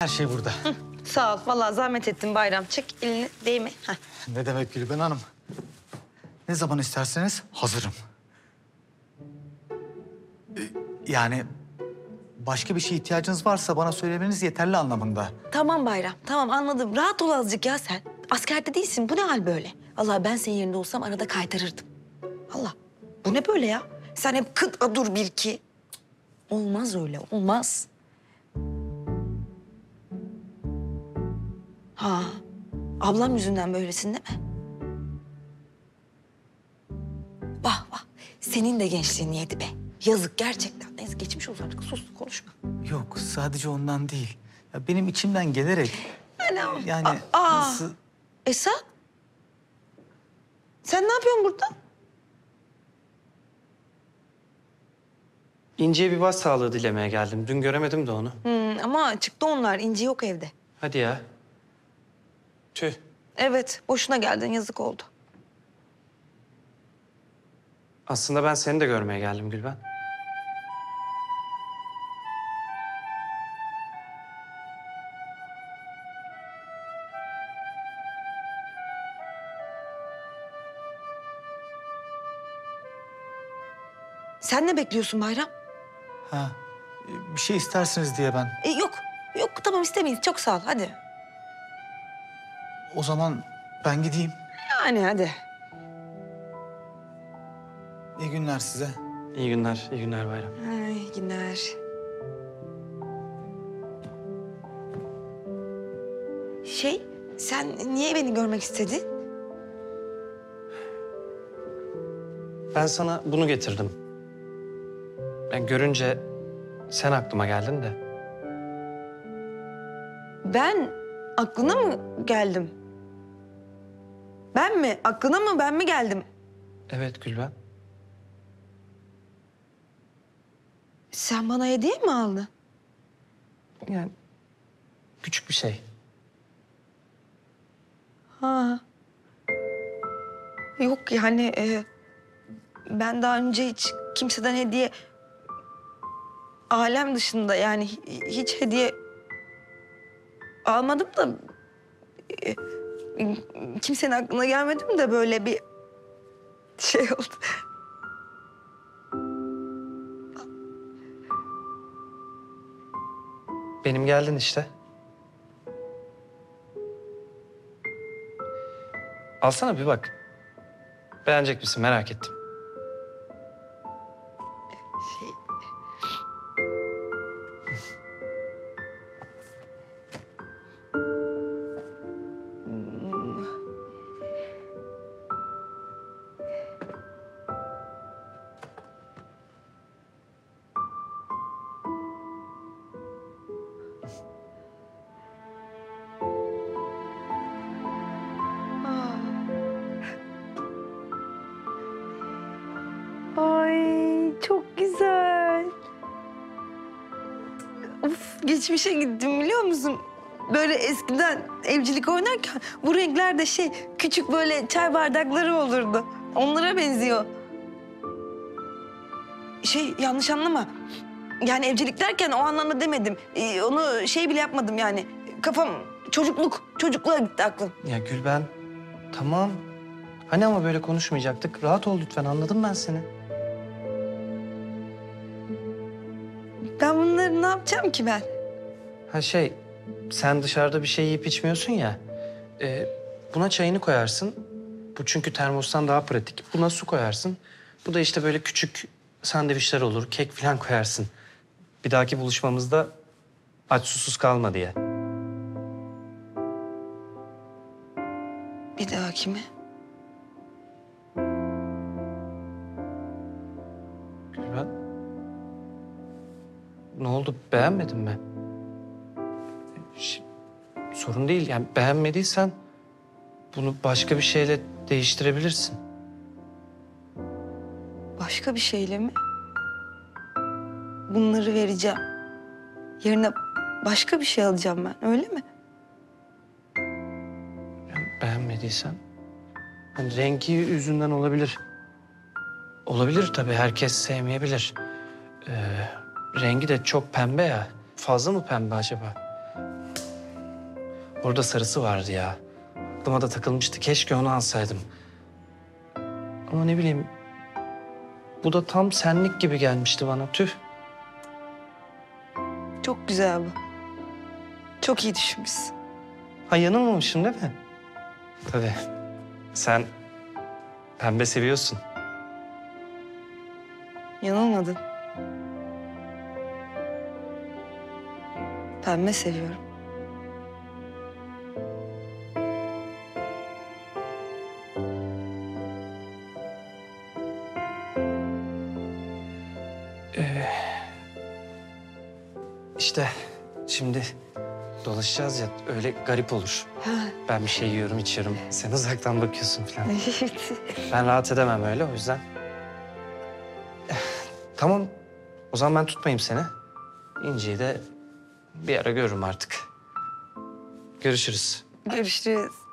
Her şey burada. Sağ ol. Vallahi zahmet ettin Bayram. Çek elini değme. Heh. Ne demek Gülben Hanım? Ne zaman isterseniz hazırım. Ee, Yani başka bir şeye ihtiyacınız varsa bana söylemeniz yeterli anlamında. Tamam Bayram. Tamam anladım. Rahat ol azıcık ya sen. Askerde değilsin. Bu ne hal böyle? Allah ben senin yerinde olsam arada kaytarırdım. Allah. Bu ne böyle ya? Sen hep kıt a, dur bir iki. Olmaz öyle. Olmaz. Ha. Ablam yüzünden böylesin değil mi? Vah vah. Senin de gençliğini yedi be. Yazık gerçekten. Neyse geçmiş olsun artık. Sus konuşma. Yok sadece ondan değil. Ya benim içimden gelerek Anam. yani Aa. nasıl... Esat? Sen ne yapıyorsun burada? İnci'ye bir baş sağlığı dilemeye geldim. Dün göremedim de onu. Hmm, ama çıktı onlar. İnci yok evde. Hadi ya. Tüh. Evet, boşuna geldin. Yazık oldu. Aslında ben seni de görmeye geldim Gülben. Sen ne bekliyorsun Bayram? Ha, bir şey istersiniz diye ben. E, yok, yok tamam istemeyiz. Çok sağ ol. Hadi. O zaman ben gideyim. Yani hadi. İyi günler size. İyi günler, iyi günler Bayram. Ay günler. Şey, sen niye beni görmek istedin? Ben sana bunu getirdim. Ben görünce sen aklıma geldin de. Ben aklına mı geldim? Ben mi? Aklına mı ben mi geldim? Evet Gülben. Sen bana hediye mi aldın? Yani küçük bir şey. Ha. Yok yani e, ben daha önce hiç kimseden hediye alem dışında yani hi- hiç hediye almadım da e, kimsenin aklına gelmedim de böyle bir şey oldu. Benim geldin işte. Alsana bir bak. Beğenecek misin merak ettim. Ay çok güzel. Of geçmişe gittim biliyor musun? Böyle eskiden evcilik oynarken bu renklerde şey küçük böyle çay bardakları olurdu. Onlara benziyor. Şey yanlış anlama. Yani evcilik derken o anlamda demedim. Ee, onu şey bile yapmadım yani. Kafam çocukluk, çocukluğa gitti aklım. Ya Gülben tamam. Hani ama böyle konuşmayacaktık. Rahat ol lütfen anladım ben seni. Yapacağım ki ben? Ha şey sen dışarıda bir şey yiyip içmiyorsun ya. e, buna çayını koyarsın. Bu çünkü termostan daha pratik. Buna su koyarsın. Bu da işte böyle küçük sandviçler olur. Kek falan koyarsın. Bir dahaki buluşmamızda aç susuz kalma diye. Bir dahaki mi? Ne oldu beğenmedin mi? Ş- sorun değil yani beğenmediysen bunu başka bir şeyle değiştirebilirsin. Başka bir şeyle mi? Bunları vereceğim. Yerine başka bir şey alacağım ben, öyle mi? Yani beğenmediysen hani rengi yüzünden olabilir. Olabilir tabii herkes sevmeyebilir. Ee, rengi de çok pembe ya. Fazla mı pembe acaba? Orada sarısı vardı ya. Aklıma da takılmıştı. Keşke onu alsaydım. Ama ne bileyim... Bu da tam senlik gibi gelmişti bana. Tüh. Çok güzel bu. Çok iyi düşünmüşsün. Ha yanılmamışım değil mi? Tabii. Sen pembe seviyorsun. Yanılmadın. Pembe seviyorum. İşte şimdi dolaşacağız ya öyle garip olur. Ha. Ben bir şey yiyorum, içiyorum. Sen uzaktan bakıyorsun falan. Ben rahat edemem öyle o yüzden. Tamam. O zaman ben tutmayayım seni. İnci'yi de bir ara görürüm artık. Görüşürüz. Görüşürüz.